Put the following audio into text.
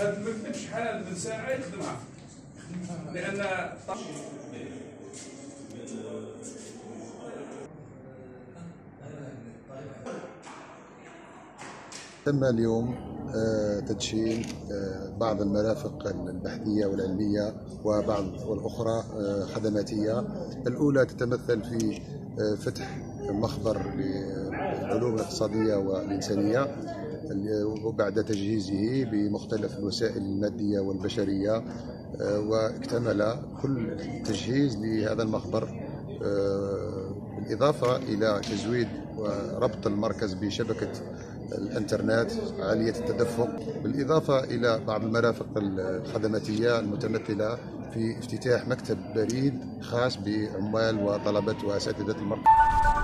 هذا المكتب شحال من ساعة يخدمها لأن تم اليوم آه، تدشين آه، بعض المرافق البحثية والعلمية وبعض والأخرى آه، خدماتية. الأولى تتمثل في فتح مخبر للعلوم الاقتصادية والإنسانية. وبعد تجهيزه بمختلف الوسائل المادية والبشرية واكتمل كل التجهيز لهذا المخبر بالإضافة إلى تزويد وربط المركز بشبكة الإنترنت عالية التدفق بالإضافة إلى بعض المرافق الخدماتية المتمثلة في افتتاح مكتب بريد خاص بعمال وطلبة وأساتذة المركز.